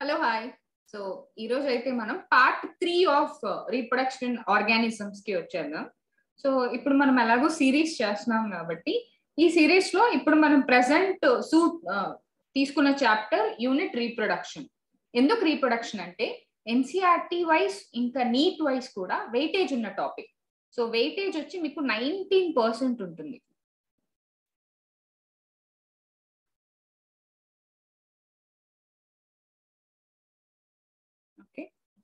Hello hi. So ఈ రోజు అయితే మనం పార్ట్ త్రీ ఆఫ్ రీప్రొడక్షన్ ఆర్గానిజమ్స్కి వచ్చేద్దాం. సో ఇప్పుడు మనం ఎలాగో సిరీస్ చేస్తున్నాం కాబట్టి ఈ సిరీస్లో ఇప్పుడు మనం ప్రెసెంట్ సూట్ uh, uh, తీసుకున్న చాప్టర్ యూనిట్ రీప్రొడక్షన్ ఎందుకు రీప్రొడక్షన్ అంటే ఎన్సీఆర్టీ వైస్ ఇంకా నీట్ వైస్ కూడా వెయిటేజ్ ఉన్న టాపిక్ సో వెయిటేజ్ వచ్చి మీకు నైన్టీన్ పర్సెంట్ ఉంటుంది.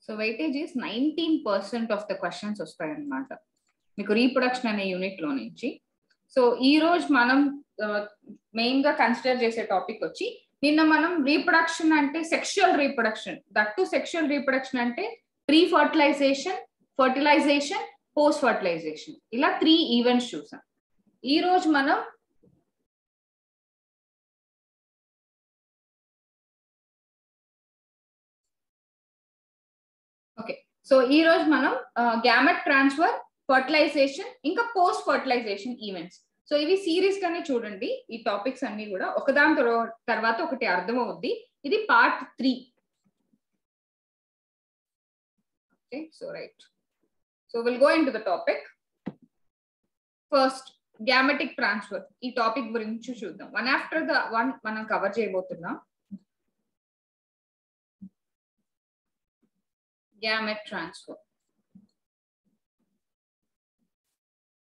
So weightage is nineteen percent of the questions వస్తాయన్నమాట. మీకు రీప్రొడక్షన్ అనే యూనిట్లో నుంచి. సో ఈ రోజు మనం మెయిన్గా కన్సిడర్ చేసే టాపిక్ వచ్చి నిన్న మనం రీప్రొడక్షన్ అంటే sexual reproduction that to sexual reproduction అంటే pre fertilization fertilization post fertilization ఇలా త్రీ ఈవెంట్స్ చూసాం. ఈ రోజు మనం సో ఈ రోజు మనం గ్యామెట్ ట్రాన్స్ఫర్ ఫర్టిలైజేషన్ ఇంకా పోస్ట్ ఫర్టిలైజేషన్ ఈవెంట్స్ సో ఇవి సీరియస్ గానే చూడండి. ఈ టాపిక్స్ అన్ని కూడా ఒకదాని తర్వాత ఒకటి అర్థమవుద్ది. ఇది part three okay so right so will go into the topic first gametic transfer ఈ టాపిక్ గురించి చూద్దాం. వన్ ఆఫ్టర్ ద వన్ మనం కవర్ చేయబోతున్నాం. Gamete transfer.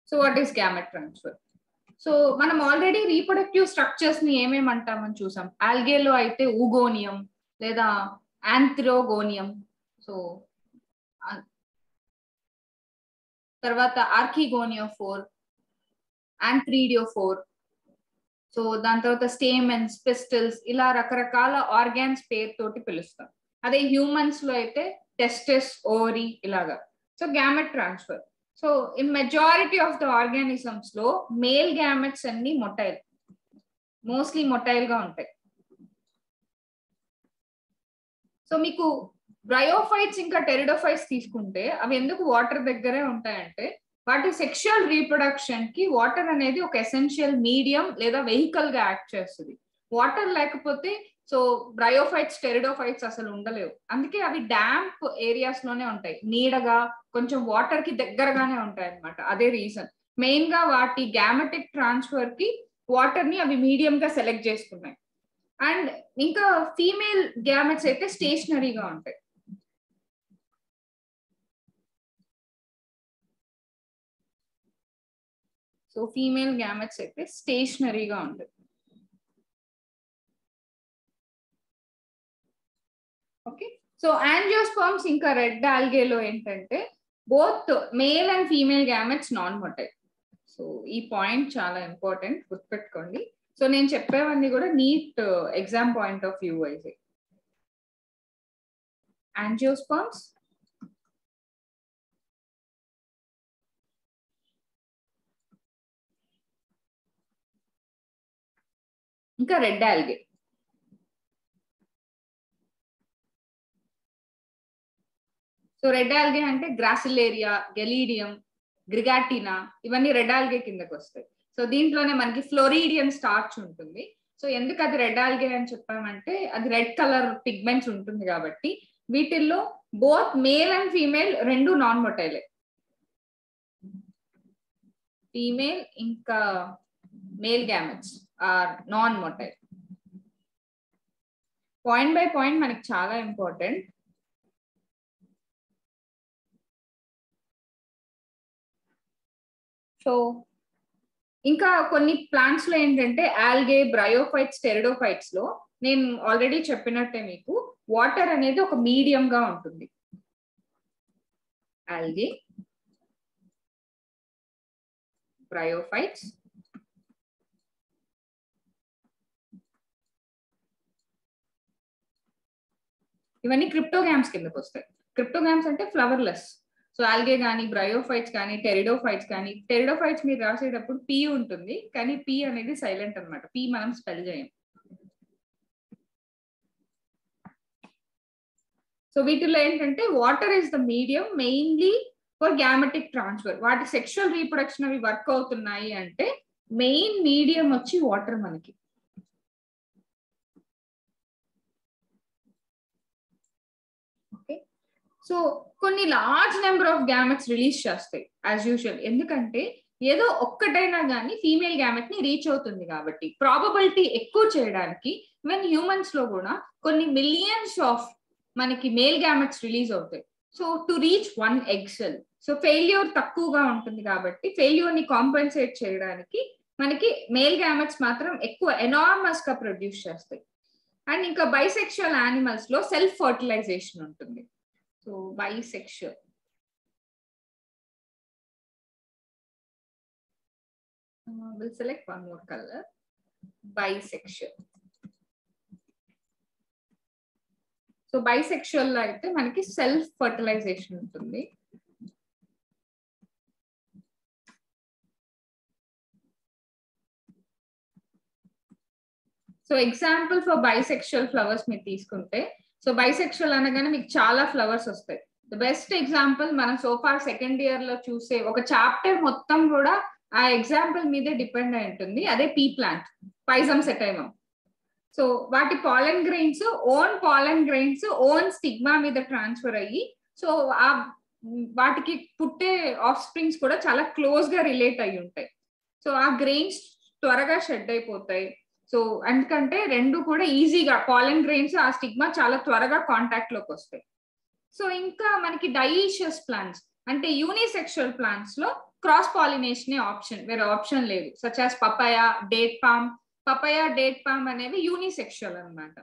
So what is gamete transfer so మనం ఆల్రెడీ రీప్రొడక్టివ్ స్ట్రక్చర్స్ని ఏమేమి అంటామని చూసాం. ఆల్గేలో అయితే ఊగోనియం లేదా యాంథ్రోగోనియం సో తర్వాత archegoniophore antheridiophore. So దాని తర్వాత స్టేమెన్స్ పిస్టల్స్ ఇలా రకరకాల ఆర్గాన్స్ పేరుతోటి పిలుస్తాం. అదే హ్యూమన్స్లో అయితే టెస్టెస్ ఓవరీ ఇలాగా. So gamete transfer so in majority of the ఆర్గానిజమ్స్లో male gametes అన్ని మొటైల్ మోస్ట్లీ మొటైల్గా ఉంటాయి. సో మీకు బ్రయోఫైట్స్ ఇంకా టెరిడోఫైట్స్ తీసుకుంటే అవి ఎందుకు వాటర్ దగ్గరే ఉంటాయంటే వాటి సెక్షువల్ రీప్రొడక్షన్కి వాటర్ అనేది ఒక ఎసెన్షియల్ మీడియం లేదా వెహికల్గా యాక్ట్ చేస్తుంది. వాటర్ లేకపోతే సో బ్రయోఫైట్స్ టెరిడోఫైట్స్ అసలు ఉండలేవు. అందుకే అవి డ్యాంప్ ఏరియాస్లోనే ఉంటాయి. నీడగా కొంచెం వాటర్కి దగ్గరగానే ఉంటాయి అనమాట అదే రీజన్ మెయిన్గా వాటి గ్యామెటిక్ ట్రాన్స్ఫర్కి వాటర్ని అవి మీడియం గా సెలెక్ట్ చేసుకున్నాయి అండ్ ఇంకా ఫీమేల్ గ్యామెట్స్ అయితే స్టేషనరీగా ఉంటాయి. సో ఫీమేల్ గ్యామెట్స్ అయితే స్టేషనరీగా ఉంటాయి. ఓకే సో యాంజియోస్పర్మ్స్ ఇంకా రెడ్ ఆల్గేలో ఏంటంటే both male and female gametes non motile so ఈ పాయింట్ చాలా ఇంపార్టెంట్ గుర్తుపెట్టుకోండి. సో నేను చెప్పేవన్నీ కూడా NEET exam point of view అయితే. యాంజియోస్పర్మ్స్ ఇంకా red algae so red algae అంటే గ్రాసిలేరియా గెలీడియం గ్రిగాటినా ఇవన్నీ రెడ్ ఆల్గే కిందకి వస్తాయి. సో దీంట్లోనే మనకి ఫ్లోరీడియం స్టార్చ్ ఉంటుంది. సో ఎందుకు అది రెడ్ ఆల్గే అని చెప్పామంటే అది రెడ్ కలర్ పిగ్మెంట్స్ ఉంటుంది కాబట్టి వీటిల్లో బోత్ మేల్ అండ్ ఫీమేల్ రెండు నాన్ మొటైలే ఫీమేల్ ఇంకా male gametes are non motile point by point మనకి చాలా ఇంపార్టెంట్ సో ఇంకా కొన్ని ప్లాంట్స్లో ఏంటంటే ఆల్గే బ్రయోఫైట్స్ టెరిడోఫైట్స్లో నేను ఆల్రెడీ చెప్పినట్టే మీకు వాటర్ అనేది ఒక మీడియం గా ఉంటుంది. ఆల్గే బ్రయోఫైట్స్ ఇవన్నీ క్రిప్టోగ్యామ్స్ కిందకు వస్తాయి. క్రిప్టోగ్యామ్స్ అంటే ఫ్లవర్లెస్ సో ఆల్గే కానీ బ్రయోఫైట్స్ కానీ టెరిడోఫైట్స్ కానీ టెరిడోఫైట్స్ మీరు రాసేటప్పుడు పి ఉంటుంది. కానీ పి అనేది సైలెంట్ అనమాట పి మనం స్పెల్ చేయం. సో వీటిలో ఏంటంటే water is the medium mainly for gametic transfer. వాటి సెక్షువల్ రీప్రొడక్షన్ అవి వర్క్ అవుతున్నాయి అంటే మెయిన్ మీడియం వచ్చి వాటర్ మనకి. సో కొన్ని large number of gametes release చేస్తాయి యాజ్ యూజువల్ ఎందుకంటే ఏదో ఒక్కటైనా కానీ ఫీమేల్ గ్యామెట్ని రీచ్ అవుతుంది కాబట్టి ప్రాబబిలిటీ ఎక్కువ చేయడానికి ఈవెన్ హ్యూమన్స్లో కూడా కొన్ని మిలియన్స్ ఆఫ్ మనకి మేల్ గ్యామెట్స్ రిలీజ్ అవుతాయి. So to reach one egg cell so failure తక్కువగా ఉంటుంది కాబట్టి ఫెయిల్యూర్ని కాంపెన్సేట్ చేయడానికి మనకి మేల్ గ్యామెట్స్ మాత్రం ఎక్కువ ఎనార్మస్గా ప్రొడ్యూస్ చేస్తాయి. అండ్ ఇంకా బైసెక్షువల్ యానిమల్స్లో సెల్ఫ్ ఫర్టిలైజేషన్ ఉంటుంది. So bisexual will select one more colour bisexual so బైసెక్షువల్లో అయితే మనకి సెల్ఫ్ ఫర్టిలైజేషన్ ఉంటుంది. So example for bisexual flowers మీరు తీసుకుంటే సో బైసెక్షువల్ అనగానే మీకు చాలా ఫ్లవర్స్ వస్తాయి. ద బెస్ట్ ఎగ్జాంపుల్ మనం సోఫార్ సెకండ్ ఇయర్లో చూసే ఒక చాప్టర్ మొత్తం కూడా ఆ ఎగ్జాంపుల్ మీదే డిపెండ్ అయి ఉంటుంది. అదే pea plant Pisum sativum. So వాటి pollen grains own pollen grains own stigma మీద ట్రాన్స్ఫర్ అయ్యి సో ఆ వాటికి పుట్టే ఆఫ్ స్ప్రింగ్స్ కూడా చాలా క్లోజ్గా రిలేట్ అయి ఉంటాయి. సో ఆ గ్రెయిన్స్ త్వరగా షెడ్ అయిపోతాయి. సో ఎందుకంటే రెండు కూడా ఈజీగా పాలన్ గ్రెయిన్స్ ఆ స్టిగ్మా చాలా త్వరగా కాంటాక్ట్లోకి వస్తాయి. సో ఇంకా మనకి డైషియస్ ప్లాంట్స్ అంటే యూనిసెక్షువల్ ప్లాంట్స్లో క్రాస్ పాలినేషన్ ఆప్షన్ వేరే ఆప్షన్ లేదు. Such as papaya date palm papaya date palm అనేవి యూనిసెక్షువల్ అనమాట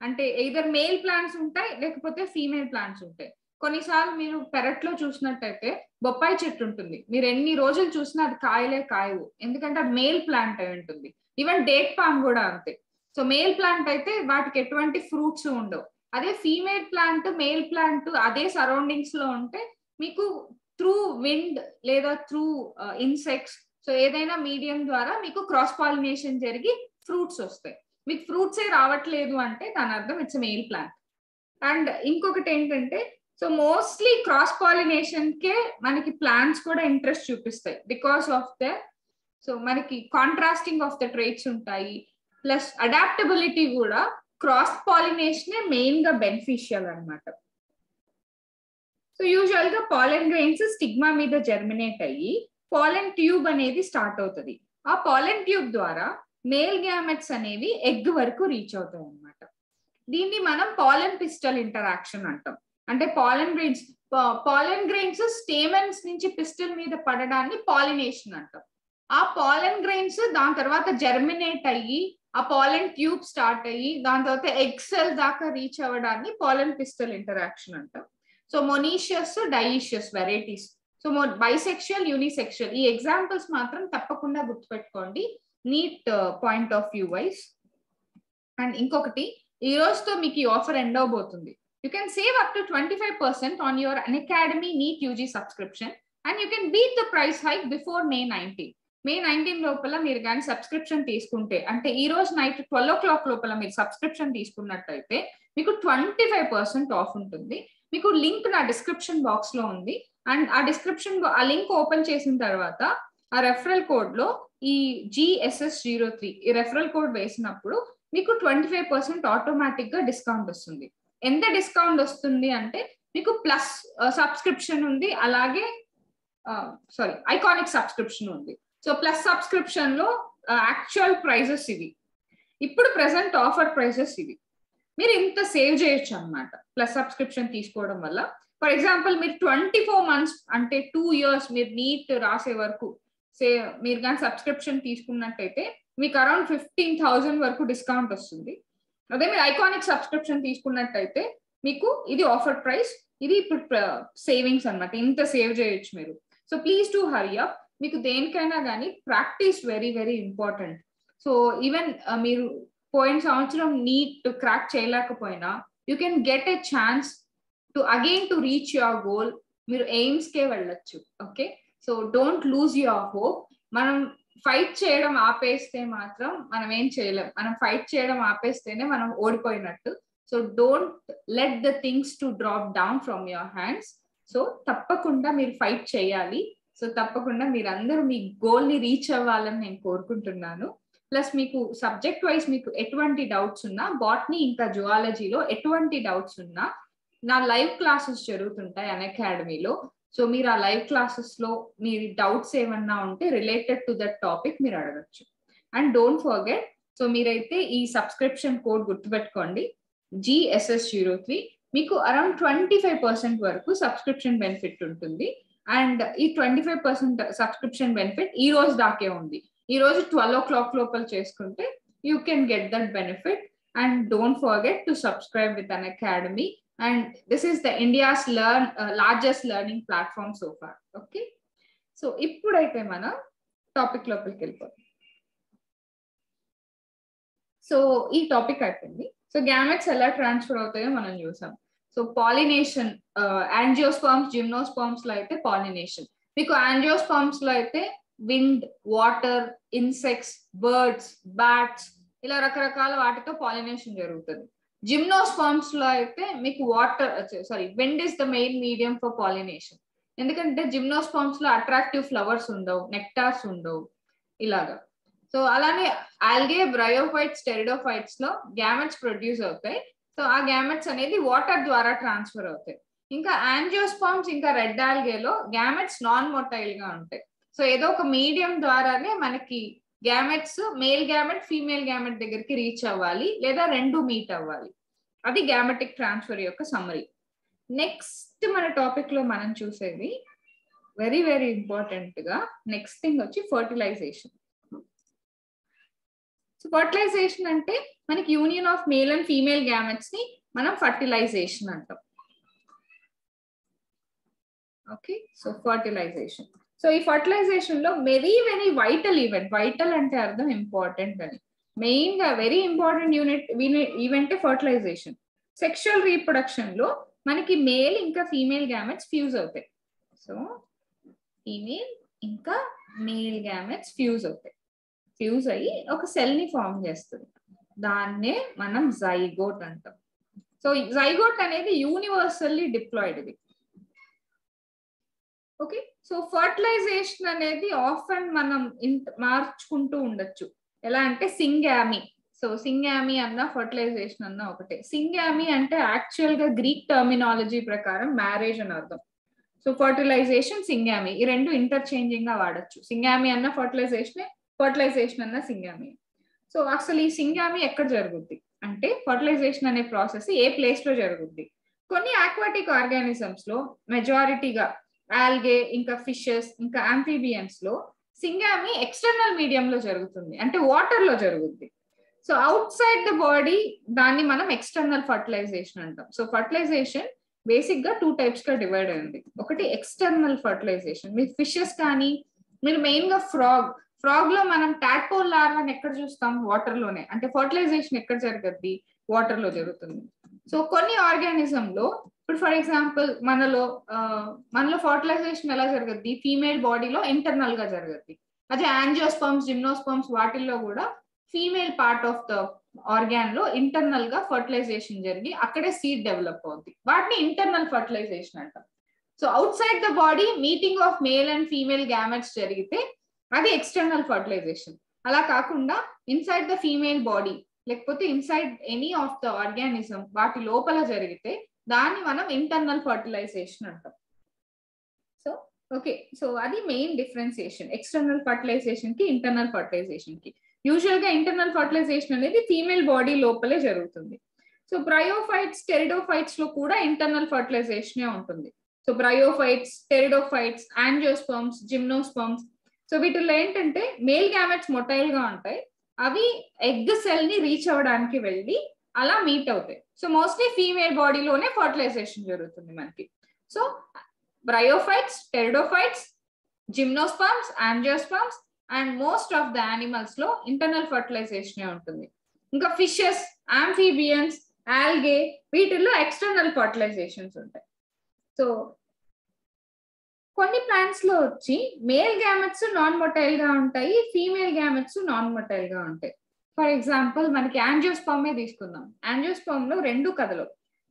అంటే ఇదర్ మేల్ ప్లాంట్స్ ఉంటాయి లేకపోతే ఫీమేల్ ప్లాంట్స్ ఉంటాయి. కొన్నిసార్లు మీరు పెరట్లో చూసినట్టయితే బొప్పాయి చెట్టు ఉంటుంది. మీరు ఎన్ని రోజులు చూసినా అది కాయలే కాయవు. ఎందుకంటే అది మేల్ ప్లాంట్ అయి ఉంటుంది. ఈవెన్ డేట్ పామ్ కూడా అంతే. సో మేల్ ప్లాంట్ అయితే వాటికి ఎటువంటి ఫ్రూట్స్ ఉండవు. అదే ఫీమేల్ ప్లాంట్ మేల్ ప్లాంట్ అదే సరౌండింగ్స్లో ఉంటే మీకు త్రూ విండ్ లేదా త్రూ ఇన్సెక్ట్స్ సో ఏదైనా మీడియం ద్వారా మీకు క్రాస్ పాలినేషన్ జరిగి ఫ్రూట్స్ వస్తాయి. మీకు ఫ్రూట్స్ ఏ రావట్లేదు అంటే దాని అర్థం ఇట్స్ మెయిల్ ప్లాంట్. అండ్ ఇంకొకటి ఏంటంటే సో మోస్ట్లీ క్రాస్ పాలినేషన్ కే మనకి ప్లాంట్స్ కూడా ఇంట్రెస్ట్ చూపిస్తాయి. బికాస్ ఆఫ్ ద సో మనకి కాంట్రాస్టింగ్ ఆఫ్ ద ట్రేట్స్ ఉంటాయి. ప్లస్ అడాప్టబిలిటీ కూడా క్రాస్ పాలినేషన్ మెయిన్గా బెనిఫిషియల్ అనమాట సో యూజువల్గా పాలెన్ గ్రెయిన్స్ స్టిగ్మా మీద జర్మినేట్ అయ్యి పాలెన్ ట్యూబ్ అనేది స్టార్ట్ అవుతుంది. ఆ పాలెన్ ట్యూబ్ ద్వారా మేల్ గ్యామెట్స్ అనేవి ఎగ్ వరకు రీచ్ అవుతాయి అనమాట దీన్ని మనం పాలెన్ పిస్టల్ ఇంటరాక్షన్ అంటాం. అంటే pollen grains pollen grains stamens నుంచి పిస్టల్ మీద పడడాన్ని పాలినేషన్ అంటాం. ఆ పాలెన్ గ్రెయిన్స్ దాని తర్వాత జర్మినేట్ అయ్యి ఆ పాలన్ ట్యూబ్ స్టార్ట్ అయ్యి దాని తర్వాత ఎక్సెల్ దాకా రీచ్ అవ్వడాన్ని పాలెన్ పిస్టల్ ఇంటరాక్షన్ అంటాం. So monoecious dioecious varieties so bisexual unisexual ఈ ఎగ్జాంపుల్స్ మాత్రం తప్పకుండా గుర్తుపెట్టుకోండి. NEET point of view wise and ఇంకొకటి ఈ రోజుతో మీకు ఈ ఆఫర్ ఎండ్ అవబోతుంది. You can save up to twenty five percent on your Unacademy NEET UG subscription and you can beat the price hike before May nineteen May nineteen లోపల మీరు కానీ subscription తీసుకుంటే అంటే ఈ రోజు నైట్ ట్వెల్వ్ ఓ clock లోపల మీరు సబ్స్క్రిప్షన్ తీసుకున్నట్టయితే మీకు ట్వంటీ ఫైవ్ పర్సెంట్ ఆఫ్ ఉంటుంది. మీకు లింక్ నా డిస్క్రిప్షన్ బాక్స్లో ఉంది. అండ్ ఆ డిస్క్రిప్షన్ ఆ లింక్ ఓపెన్ చేసిన తర్వాత ఆ రెఫరల్ కోడ్లో ఈ జిఎస్ఎస్ జీరో త్రీ ఈ రెఫరల్ కోడ్ వేసినప్పుడు మీకు ట్వంటీ ఫైవ్ పర్సెంట్ ఆటోమేటిక్గా డిస్కౌంట్ వస్తుంది. ఎంత డిస్కౌంట్ వస్తుంది అంటే మీకు ప్లస్ సబ్స్క్రిప్షన్ ఉంది. అలాగే సారీ ఐకానిక్ సబ్స్క్రిప్షన్ ఉంది. సో ప్లస్ సబ్స్క్రిప్షన్లో uh, యాక్చువల్ ప్రైజెస్ ఇవి. ఇప్పుడు ప్రెసెంట్ ఆఫర్ ప్రైజెస్ ఇవి. మీరు ఇంత సేవ్ చేయొచ్చు అనమాట ప్లస్ సబ్స్క్రిప్షన్ తీసుకోవడం వల్ల. ఫర్ ఎగ్జాంపుల్ మీరు ట్వంటీ ఫోర్ మంత్స్ అంటే టూ ఇయర్స్ మీరు నీట్ రాసే వరకు సే మీరు కానీ సబ్స్క్రిప్షన్ తీసుకున్నట్టయితే మీకు అరౌండ్ ఫిఫ్టీన్ థౌజండ్ వరకు డిస్కౌంట్ వస్తుంది. అదే మీరు ఐకానిక్ సబ్స్క్రిప్షన్ తీసుకున్నట్టయితే మీకు ఇది ఆఫర్ ప్రైస్ ఇది ఇప్పుడు uh, సేవింగ్స్ అనమాట ఇంత సేవ్ చేయొచ్చు మీరు. So please to hurry up మీకు దేనికైనా కానీ practice very very important. So even మీరు పోయిన సంవత్సరం నీట్ క్రాక్ చేయలేకపోయినా you can get a chance to again to reach your goal. మీరు ఎయిమ్స్ కే వెళ్ళొచ్చు okay? So don't lose your hope. మనం ఫైట్ చేయడం ఆపేస్తే మాత్రం మనం ఏం చేయలేం. మనం ఫైట్ చేయడం ఆపేస్తేనే మనం ఓడిపోయినట్టు. So don't let the things to drop down from your hands. So తప్పకుండా మీరు ఫైట్ చేయాలి. సో తప్పకుండా మీరందరూ మీ గోల్ని రీచ్ అవ్వాలని నేను కోరుకుంటున్నాను. ప్లస్ మీకు సబ్జెక్ట్ వైజ్ మీకు ఎటువంటి డౌట్స్ ఉన్నా బాట్నీ ఇంకా జువాలజీలో ఎటువంటి డౌట్స్ ఉన్నా నా లైవ్ క్లాసెస్ జరుగుతుంటాయి అన్ అకాడమీలో సో మీరు ఆ లైవ్ క్లాసెస్లో మీ డౌట్స్ ఏమన్నా ఉంటే రిలేటెడ్ టు దట్ టాపిక్ మీరు అడగచ్చు. అండ్ డోంట్ ఫర్గెట్ సో మీరైతే ఈ సబ్స్క్రిప్షన్ కోడ్ గుర్తుపెట్టుకోండి. జిఎస్ఎస్ జీరో త్రీ మీకు అరౌండ్ ట్వంటీ ఫైవ్ పర్సెంట్ వరకు సబ్స్క్రిప్షన్ బెనిఫిట్ ఉంటుంది. అండ్ ఈ twenty five percent subscription benefit ఈ రోజు దాకే ఉంది. ఈ రోజు ట్వెల్వ్ ఓ క్లాక్ లోపల చేసుకుంటే you can get that benefit and don't forget to subscribe with Unacademy. And this is the India's learn largest learning platform so far okay so ఇప్పుడైతే మనం topic లోపలికి వెళ్ళిపోతాం సో ఈ టాపిక్ అయిపోయింది. సో గ్యామెట్స్ ఎలా transfer అవుతాయో మనం చూసాం. సో పాలినేషన్ యాంజియోస్పర్మ్స్ జిమ్నోస్పర్మ్స్లో అయితే పాలినేషన్. మీకు యాంజియోస్పర్మ్స్లో అయితే wind water insects birds bats ఇలా రకరకాల వాటితో పాలినేషన్ జరుగుతుంది. జిమ్నోస్పర్మ్స్లో అయితే మీకు water sorry wind is the main medium for pollination ఎందుకంటే జిమ్నోస్పర్మ్స్లో అట్రాక్టివ్ ఫ్లవర్స్ ఉండవు నెక్టార్స్ ఉండవు ఇలాగా. సో అలానే ఆల్గే బ్రయోఫైట్స్ టెరిడోఫైట్స్లో గ్యామెట్స్ ప్రొడ్యూస్ అవుతాయి. సో ఆ గ్యామెట్స్ అనేది వాటర్ ద్వారా ట్రాన్స్ఫర్ అవుతాయి. ఇంకా యాంజియోస్పామ్స్ ఇంకా రెడ్ ఆల్గేలో గ్యామెట్స్ నాన్ మొటైల్గా ఉంటాయి. సో ఏదో ఒక మీడియం ద్వారానే మనకి gametes male gamete female gamete దగ్గరికి రీచ్ అవ్వాలి లేదా రెండు మీట్ అవ్వాలి. అది గ్యామెటిక్ ట్రాన్స్ఫర్ యొక్క సమరీ నెక్స్ట్ మన టాపిక్లో మనం చూసేది వెరీ వెరీ ఇంపార్టెంట్గా నెక్స్ట్ థింగ్ వచ్చి ఫర్టిలైజేషన్ సో ఫర్టిలైజేషన్ అంటే మనకి union of male and female గ్యామెట్స్ని మనం ఫర్టిలైజేషన్ అంటాం. ఓకే సో ఫర్టిలైజేషన్ సో ఈ ఫర్టిలైజేషన్లో very very vital event vital అంటే అర్థం ఇంపార్టెంట్ అని. మెయిన్గా very important unit event fertilization sexual రీప్రొడక్షన్లో మనకి మేల్ ఇంకా ఫీమేల్ గ్యామెట్స్ ఫ్యూజ్ అవుతాయి. సో ఫీమేల్ ఇంకా మేల్ గ్యామెట్స్ ఫ్యూజ్ అవుతాయి. ఫ్యూజ్ అయ్యి ఒక సెల్ని ఫామ్ చేస్తుంది. దాన్నే మనం జైగోట్ అంటాం. సో జైగోట్ అనేది యూనివర్సల్లీ డిప్లాయిడ్ ఇది. ఓకే సో ఫర్టిలైజేషన్ అనేది ఆఫ్ అండ్ మనం మార్చుకుంటూ ఉండొచ్చు. ఎలా అంటే సింగామి. సో సింగామి అన్న ఫర్టిలైజేషన్ అన్న ఒకటే. సింగామి అంటే యాక్చువల్గా గ్రీక్ టర్మినాలజీ ప్రకారం మ్యారేజ్ అని అర్థం. So fertilization syngamy. ఈ రెండు ఇంటర్చేంజింగ్గా వాడచ్చు. సింగామి అన్న ఫర్టిలైజేషన్ ఫర్టిలైజేషన్ అన్న సింగామి. సో అసలు ఈ సింగామి ఎక్కడ జరుగుద్ది? అంటే ఫర్టిలైజేషన్ అనే ప్రాసెస్ ఏ ప్లేస్లో జరుగుద్ది? కొన్ని ఆక్వాటిక్ ఆర్గానిజమ్స్లో మెజారిటీగా ఆల్గే ఇంకా ఫిషెస్ ఇంకా ఆంఫీబియన్స్లో సింగామి ఎక్స్టర్నల్ మీడియం లో జరుగుతుంది. అంటే వాటర్లో జరుగుద్ది. So outside the body దాన్ని మనం ఎక్స్టర్నల్ ఫర్టిలైజేషన్ అంటాం. సో ఫర్టిలైజేషన్ బేసిక్గా టూ టైప్స్గా డివైడ్ అయింది. ఒకటి ఎక్స్టర్నల్ ఫర్టిలైజేషన్ మీ ఫిషెస్ కానీ మీరు మెయిన్గా ఫ్రాగ్ ఫ్రాగ్లో మనం టాట్పోల్ లార్వాని ఎక్కడ చూస్తాం? వాటర్లోనే. అంటే ఫర్టిలైజేషన్ ఎక్కడ జరగద్ది? వాటర్లో జరుగుతుంది. సో కొన్ని ఆర్గానిజం లో ఇప్పుడు ఫర్ ఎగ్జాంపుల్ మనలో మనలో ఫర్టిలైజేషన్ ఎలా జరగద్ది? ఫీమేల్ బాడీలో ఇంటర్నల్గా జరగద్ది. అదే యాంజియోస్పమ్స్ జిమ్నోస్పమ్స్ వాటిల్లో కూడా ఫీమేల్ పార్ట్ ఆఫ్ ద ఆర్గాన్లో ఇంటర్నల్గా ఫర్టిలైజేషన్ జరిగి అక్కడే సీడ్ డెవలప్ అవుద్ది. వాటిని ఇంటర్నల్ ఫర్టిలైజేషన్ అంటాం. So outside the body meeting of male and female gametes జరిగితే అది ఎక్స్టర్నల్ ఫర్టిలైజేషన్ అలా కాకుండా ఇన్సైడ్ ద ఫీమేల్ బాడీ లేకపోతే inside any of the organism వాటి లోపల జరిగితే దాన్ని మనం ఇంటర్నల్ ఫర్టిలైజేషన్ అంటాం. సో ఓకే సో అది మెయిన్ డిఫరెన్సియేషన్ ఎక్స్టర్నల్ ఫర్టిలైజేషన్కి ఇంటర్నల్ ఫర్టిలైజేషన్కి. యూజువల్గా ఇంటర్నల్ ఫర్టిలైజేషన్ అనేది ఫీమేల్ బాడీ లోపలే జరుగుతుంది. సో బ్రయోఫైట్స్ టెరిడోఫైట్స్లో కూడా ఇంటర్నల్ ఫర్టిలైజేషన్ ఉంటుంది. So bryophytes pteridophytes angiosperms gymnosperms so వీటిలో ఏంటంటే మేల్ గ్యామెట్స్ మొటైల్గా ఉంటాయి. అవి ఎగ్ సెల్ని రీచ్ అవ్వడానికి వెళ్ళి అలా మీట్ అవుతాయి. సో మోస్ట్లీ ఫీమేల్ బాడీలోనే ఫర్టిలైజేషన్ జరుగుతుంది మనకి. So bryophytes pteridophytes gymnosperms angiosperms and most of the యానిమల్స్లో internal fertilization ఉంటుంది. ఇంకా ఫిషెస్ ఆంఫీబియన్స్ ఆల్గే వీటిల్లో ఎక్స్టర్నల్ ఫర్టిలైజేషన్స్ ఉంటాయి. సో కొన్ని ప్లాంట్స్లో వచ్చి మేల్ గ్యామెట్స్ నాన్ మొటైల్గా ఉంటాయి ఫీమేల్ గ్యామెట్స్ నాన్ మొటైల్గా ఉంటాయి. ఫర్ ఎగ్జాంపుల్ మనకి యాంజియోస్పామే తీసుకుందాం. యాంజియోస్పామ్లో రెండు కథలు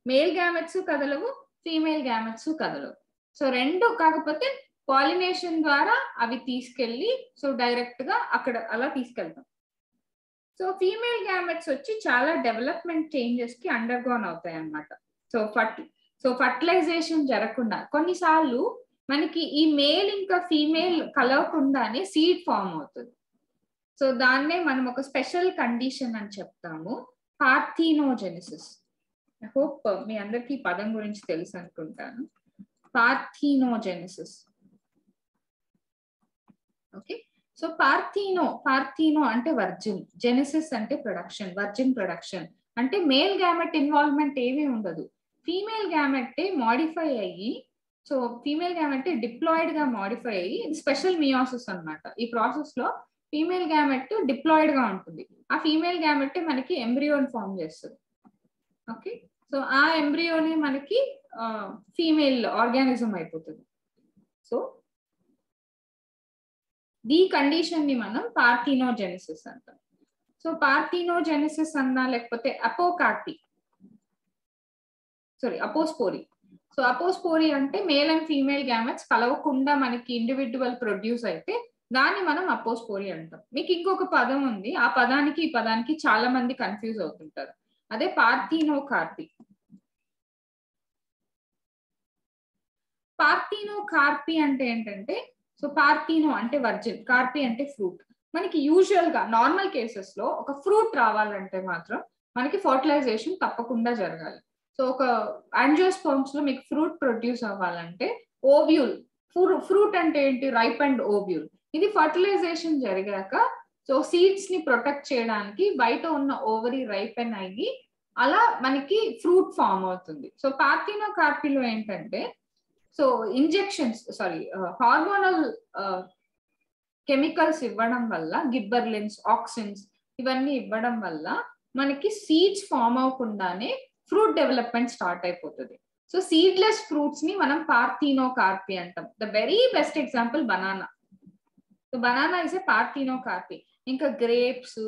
మేల్ గ్యామెట్స్ కదలవు ఫీమేల్ గ్యామెట్స్ కదలవు. సో రెండు కాకపోతే పాలినేషన్ ద్వారా అవి తీసుకెళ్ళి సో డైరెక్ట్గా అక్కడ అలా తీసుకెళ్తాం. సో ఫీమేల్ గ్యామెట్స్ వచ్చి చాలా డెవలప్మెంట్ చేంజెస్కి అండర్ గోన్ అవుతాయి అన్నమాట సో ఫర్టి సో ఫర్టిలైజేషన్ జరగకుండా. కొన్నిసార్లు మనకి ఈ మేల్ ఇంకా ఫీమేల్ కలవకుండానే సీడ్ ఫామ్ అవుతుంది. సో దాన్నే మనం ఒక స్పెషల్ కండిషన్ అని చెప్తాము. పార్థీనోజెనిసిస్ ఐ హోప్ మీ అందరికి పదం గురించి తెలుసు అనుకుంటాను. పార్థీనోజెనిసిస్ ఓకే సో పార్థీనో పార్థీనో అంటే వర్జిన్ జెనిసిస్ అంటే ప్రొడక్షన్ వర్జిన్ ప్రొడక్షన్ అంటే మేల్ గ్యామెట్ ఇన్వాల్వ్మెంట్ ఏమీ ఉండదు. ఫీమేల్ గ్యామెట్టే మాడిఫై అయ్యి సో ఫీమేల్ గ్యామెట్ డిప్లాయిడ్గా మాడిఫై అయ్యి స్పెషల్ మియోసిస్ అనమాట ఈ ప్రాసెస్లో ఫీమేల్ గ్యామెట్ డిప్లాయిడ్గా ఉంటుంది. ఆ ఫీమేల్ గ్యామెట్ మనకి ఎంబ్రియోన్ ఫామ్ చేస్తుంది. ఓకే సో ఆ ఎంబ్రియోని మనకి ఫీమేల్ ఆర్గానిజం అయిపోతుంది. సో ఈ కండిషన్ని మనం పార్థినోజెనిసిస్ అంటాం. సో పార్థినోజెనిసిస్ అన్నా లేకపోతే అపోకార్పీ సారీ అపోస్పోరీ. సో అపోస్పోరీ అంటే మేల్ అండ్ ఫీమేల్ గ్యామెట్స్ కలవకుండా మనకి ఇండివిజువల్ ప్రొడ్యూస్ అయితే దాన్ని మనం అపోస్పోరీ అంటాం. మీకు ఇంకొక పదం ఉంది. ఆ పదానికి ఈ పదానికి చాలా మంది కన్ఫ్యూజ్ అవుతుంటారు. అదే పార్థీనో కార్పీ. పార్థీనో కార్పీ అంటే ఏంటంటే సో పార్థీనో అంటే వర్జిన్ కార్పీ అంటే ఫ్రూట్ మనకి యూజువల్గా నార్మల్ కేసెస్లో ఒక ఫ్రూట్ రావాలంటే మాత్రం మనకి ఫర్టిలైజేషన్ తప్పకుండా జరగాలి. సో ఒక యాంజియోస్పర్మ్స్లో మీకు ఫ్రూట్ ప్రొడ్యూస్ అవ్వాలంటే ఓవ్యూల్ ఫ్రూట్ అంటే ఏంటి? రైప్ అండ్ ఓవ్యూల్ ఇది ఫర్టిలైజేషన్ జరిగాక సో సీడ్స్ని ప్రొటెక్ట్ చేయడానికి బయట ఉన్న ఓవరీ రైపెన్ అయ్యి అలా మనకి ఫ్రూట్ ఫామ్ అవుతుంది. సో పార్థినో కార్పీలో ఏంటంటే so injections sorry hormonal chemicals ఇవ్వడం వల్ల గిబ్బర్లిన్స్ ఆక్సిన్స్ ఇవన్నీ ఇవ్వడం వల్ల మనకి సీడ్స్ ఫామ్ అవ్వకుండానే ఫ్రూట్ డెవలప్మెంట్ స్టార్ట్ అయిపోతుంది. సో సీడ్లెస్ ఫ్రూట్స్ని మనం పార్థీనో కార్పీ అంటాం. The very best example banana. So banana is a parthenocarpy. ఇంకా grapes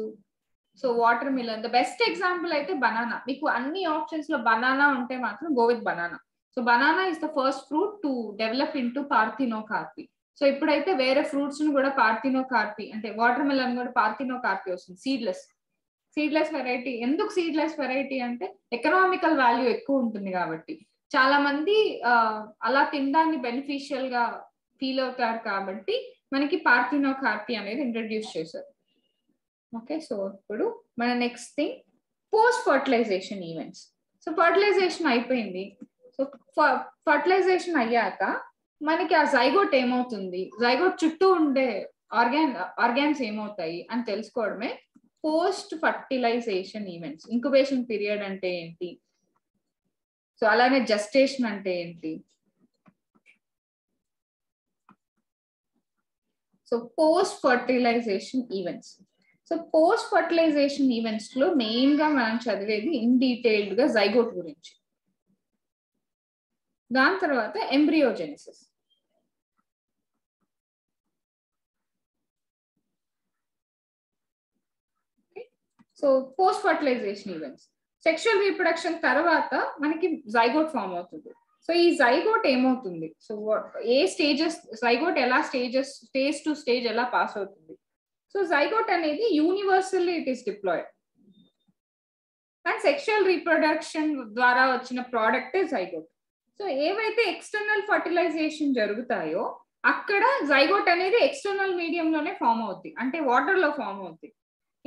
so watermelon. The best example అయితే బనానా. మీకు అన్ని ఆప్షన్స్లో బనానా ఉంటే మాత్రం go with banana. So banana is the first fruit to develop into parthenocarpy. So ఇప్పుడైతే వేరే ఫ్రూట్స్ను కూడా పార్థినో కార్పీ అంటే వాటర్ మిలన్ కూడా పార్థినో కార్పీ వస్తుంది సీడ్లెస్. Seedless variety. ఎందుకు సీడ్లెస్ వెరైటీ అంటే ఎకనామికల్ వాల్యూ ఎక్కువ ఉంటుంది కాబట్టి. చాలా మంది అలా తినడాన్ని బెనిఫిషియల్గా ఫీల్ అవుతారు కాబట్టి మనకి పార్థినో కార్పీ అనేది ఇంట్రడ్యూస్ చేశారు. ఓకే సో ఇప్పుడు మన next thing post fertilization events so fertilization అయిపోయింది సో ఫర్టిలైజేషన్ అయ్యాక మనకి ఆ జైగోట్ ఏమవుతుంది? జైగోట్ చుట్టూ ఉండే ఆర్గాన్ ఆర్గాన్స్ ఏమవుతాయి అని తెలుసుకోవడమే post fertilization events. Incubation period అంటే ఏంటి? సో అలానే జస్టేషన్ అంటే ఏంటి? So post fertilization events. So post fertilization ఈవెంట్స్లో మెయిన్గా మనం చదివేది ఇన్ డీటెయిల్డ్గా జైగోట్ గురించి. దాని తర్వాత embryogenesis so post fertilization events sexual reproduction తర్వాత మనకి జైగోట్ ఫామ్ అవుతుంది. సో ఈ జైగోట్ ఏమవుతుంది? సో ఏ స్టేజెస్ జైగోట్ ఎలా స్టేజెస్ స్టేజ్ టు స్టేజ్ ఎలా పాస్ అవుతుంది? సో జైగోట్ అనేది universally it is diploid and sexual reproduction ద్వారా వచ్చిన ప్రోడక్టే జైగోట్ సో ఏవైతే ఎక్స్టర్నల్ ఫర్టిలైజేషన్ జరుగుతాయో అక్కడ జైగోట్ అనేది ఎక్స్టర్నల్ మీడియం లోనే ఫామ్ అవుద్ది. అంటే వాటర్లో ఫామ్ అవుద్ది.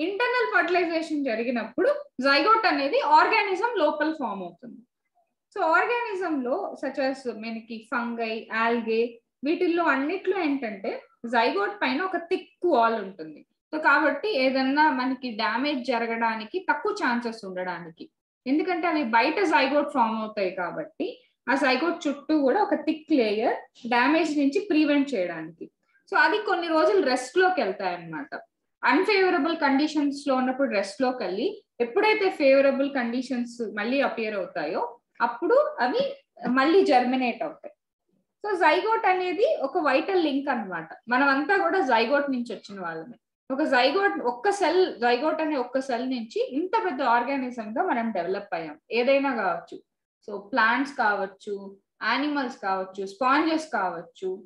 ఇంటర్నల్ ఫర్టిలైజేషన్ జరిగినప్పుడు జైగోట్ అనేది ఆర్గానిజం లోపల ఫామ్ అవుతుంది. సో ఆర్గానిజం లో సచ్ మనకి ఫంగై ఆల్గే వీటిల్లో అన్నిట్లో ఏంటంటే జైగోట్ పైన ఒక థిక్ వాల్ ఉంటుంది. సో కాబట్టి ఏదన్నా మనకి డ్యామేజ్ జరగడానికి తక్కువ ఛాన్సెస్ ఉండడానికి. ఎందుకంటే అవి బయట జైగోట్ ఫామ్ అవుతాయి కాబట్టి ఆ జైగోట్ చుట్టూ కూడా ఒక థిక్ లేయర్ డ్యామేజ్ నుంచి ప్రివెంట్ చేయడానికి. సో అది కొన్ని రోజులు రెస్ట్లోకి వెళ్తాయి అనమాట అన్ఫేవరబుల్ కండిషన్స్లో ఉన్నప్పుడు రెస్ట్లోకి వెళ్ళి ఎప్పుడైతే ఫేవరబుల్ కండిషన్స్ మళ్ళీ అపియర్ అవుతాయో అప్పుడు అవి మళ్ళీ జర్మినేట్ అవుతాయి. సో జైగోట్ అనేది ఒక వైటల్ లింక్ అనమాట మనమంతా కూడా జైగోట్ నుంచి వచ్చిన వాళ్ళమే. ఒక జైగోట్ ఒక్క సెల్ జైగోట్ అనే ఒక్క సెల్ నుంచి ఇంత పెద్ద ఆర్గానిజం గా మనం డెవలప్ అయ్యాం. ఏదైనా కావచ్చు. సో ప్లాంట్స్ కావచ్చు యానిమల్స్ కావచ్చు స్పాంజెస్ కావచ్చు.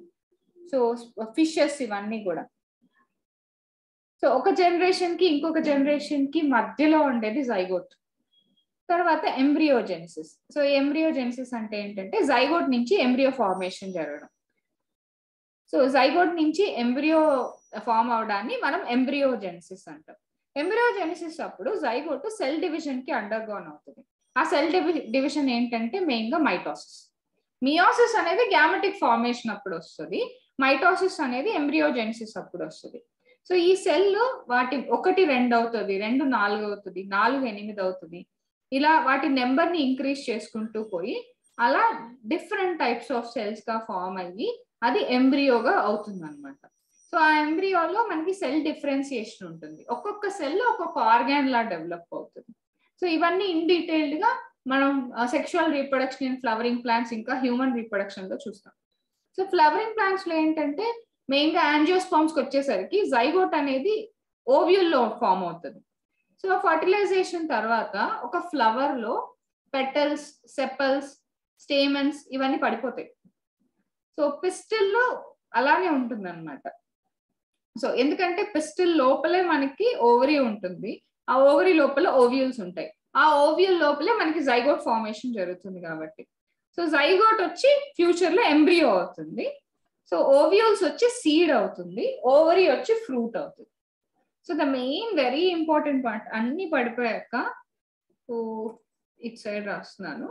సో ఫిషెస్ ఇవన్నీ కూడా. సో ఒక జనరేషన్కి ఇంకొక జనరేషన్కి మధ్యలో ఉండేది జైగోట్ తర్వాత ఎంబ్రియోజెనిసిస్ సో ఎంబ్రియోజెనిసిస్ అంటే ఏంటంటే జైగోట్ నుంచి ఎంబ్రియో ఫార్మేషన్ జరగడం. సో జైగోట్ నుంచి ఎంబ్రియో ఫామ్ అవడాన్ని మనం ఎంబ్రియోజెనిసిస్ అంటాం. ఎంబ్రియోజెనిసిస్ అప్పుడు జైగోట్ సెల్ డివిజన్కి అండర్గోన్ అవుతుంది. ఆ సెల్ డివిజన్ ఏంటంటే మెయిన్గా మైటోసిస్ మియోసిస్ అనేది గ్యామెటిక్ ఫార్మేషన్ అప్పుడు వస్తుంది. మైటోసిస్ అనేది ఎంబ్రియోజెనిసిస్ అప్పుడు వస్తుంది. సో ఈ సెల్ వాటి ఒకటి రెండు అవుతుంది రెండు నాలుగు అవుతుంది నాలుగు ఎనిమిది అవుతుంది. ఇలా వాటి నెంబర్ని ఇంక్రీజ్ చేసుకుంటూ పోయి అలా డిఫరెంట్ టైప్స్ ఆఫ్ సెల్స్గా ఫామ్ అయ్యి అది ఎంబ్రియోగా అవుతుంది అనమాట సో ఆ ఎంబ్రియోలో మనకి సెల్ డిఫరెన్సియేషన్ ఉంటుంది. ఒక్కొక్క సెల్ ఒక్కొక్క ఆర్గాన్ లా డెవలప్ అవుతుంది. సో ఇవన్నీ ఇన్ డీటెయిల్డ్గా మనం sexual reproduction in flowering plants ఇంకా హ్యూమన్ రీప్రొడక్షన్లో చూస్తాం. సో ఫ్లవరింగ్ ప్లాంట్స్లో ఏంటంటే మెయిన్గా యాంజియోస్పామ్స్కి వచ్చేసరికి జైగోట్ అనేది ఓవ్యూల్లో ఫామ్ అవుతుంది. సో ఫర్టిలైజేషన్ తర్వాత ఒక ఫ్లవర్లో పెటల్స్ సెపల్స్ స్టేమన్స్ ఇవన్నీ పడిపోతాయి. సో పిస్టిల్లో అలానే ఉంటుంది అనమాట సో ఎందుకంటే పిస్టిల్ లోపలే మనకి ఓవరీ ఉంటుంది. ఆ ఓవరీ లోపల ఓవ్యూల్స్ ఉంటాయి. ఆ ఓవ్యూల్ లోపలే మనకి జైగోట్ ఫార్మేషన్ జరుగుతుంది కాబట్టి. సో జైగోట్ వచ్చి ఫ్యూచర్లో ఎంబ్రియో అవుతుంది. సో ఓవియోల్స్ వచ్చి సీడ్ అవుతుంది ఓవరీ వచ్చి ఫ్రూట్ అవుతుంది. So the main very important part అన్ని పడిపోయాక సో ఇట్ సైడ్ రాస్తున్నాను.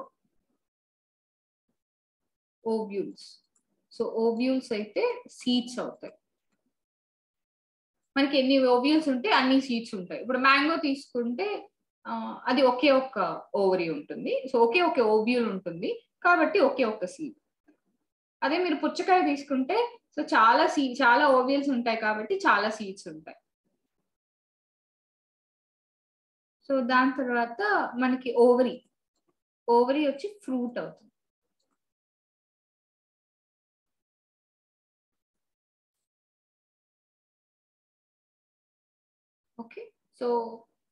ఓవ్యూల్స్ సో ఓవ్యూల్స్ అయితే సీడ్స్ అవుతాయి. మనకి ఎన్ని ఓవ్యూల్స్ ఉంటే అన్ని సీడ్స్ ఉంటాయి. ఇప్పుడు మ్యాంగో తీసుకుంటే అది ఒకే ఒక్క ఓవరీ ఉంటుంది. సో ఒకే ఒకే ఓవ్యూల్ ఉంటుంది. కాబట్టి ఒకే ఒక్క సీడ్ అదే మీరు పుచ్చకాయ తీసుకుంటే సో చాలా సీ చాలా ఓవియల్స్ ఉంటాయి కాబట్టి చాలా సీడ్స్ ఉంటాయి. సో దాని తర్వాత మనకి ఓవరీ. ఓవరీ వచ్చి ఫ్రూట్ అవుతుంది. ఓకే? సో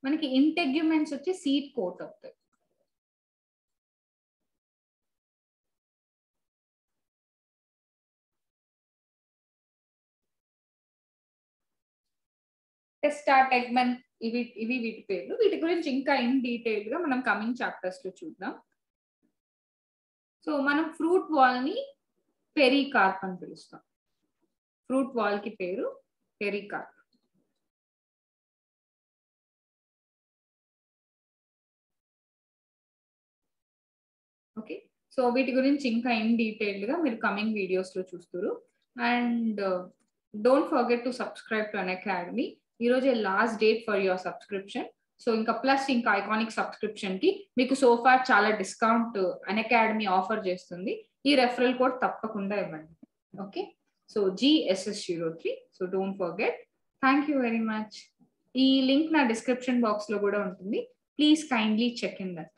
మనకి ఇంటెగ్యుమెంట్స్ వచ్చి సీడ్ కోట్ అవుతాయి. టెస్టా టెగ్మెన్ ఇవి ఇవి వీటి పేర్లు. వీటి గురించి ఇంకా ఇన్ డీటెయిల్గా మనం కమింగ్ చాప్టర్స్లో చూద్దాం. సో మనం ఫ్రూట్ వాల్ని పెరికార్ప్ అని పిలుస్తాం. ఫ్రూట్ వాల్కి పేరు పెరికార్ప్ ఓకే సో వీటి గురించి ఇంకా ఇన్ డీటెయిల్డ్గా మీరు కమింగ్ వీడియోస్లో చూస్తారు. And don't forget to subscribe to Unacademy ఈ రోజే last date for your subscription so ఇంకా ప్లస్ ఇంకా ఐకానిక్ సబ్స్క్రిప్షన్కి మీకు సోఫా చాలా డిస్కౌంట్ అన్ అకాడమీ ఆఫర్ చేస్తుంది. ఈ రెఫరల్ కోడ్ తప్పకుండా ఇవ్వండి. Okay so GSS zero three so don't forget thank you very much ఈ లింక్ నా డిస్క్రిప్షన్ బాక్స్లో కూడా ఉంటుంది. Please kindly check in that